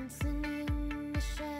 dancing in the shadows.